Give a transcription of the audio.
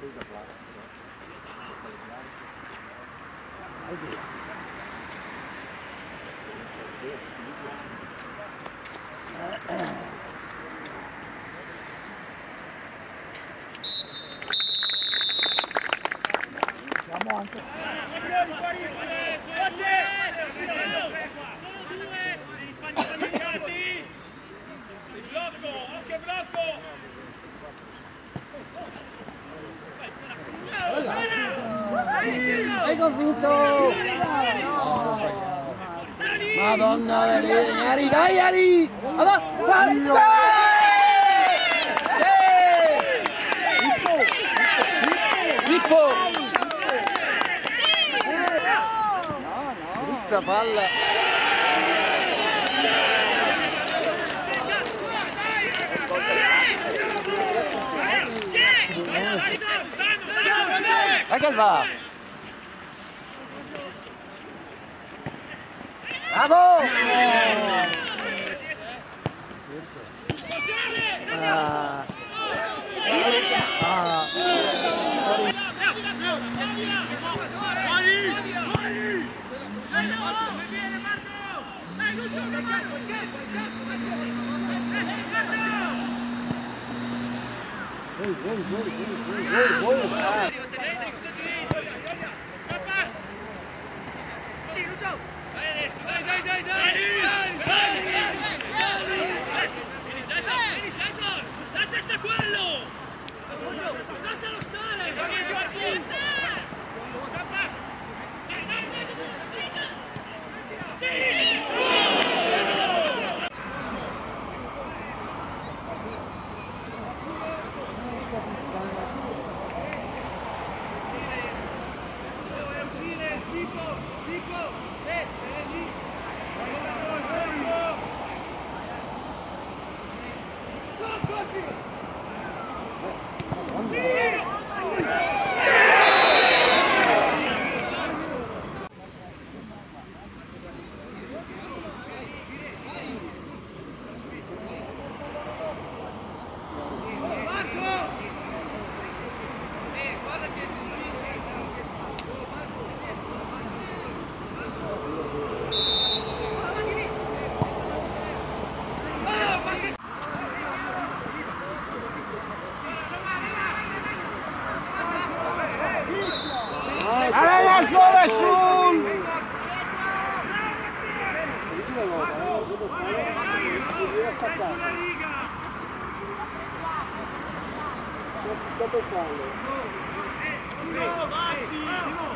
cuida clara. Thank you. Monte. Convinto? Madonna, Ari, dai Ari! Avanti! Pippo! Brutta palla. Vai che va! ¡Bravo! Ah. Ah. Gol, gol, gol, gol, gol, gol, gol. One Sul! Presso la riga! Dopo fallo. No, no, eh, no, Bassi, Simo!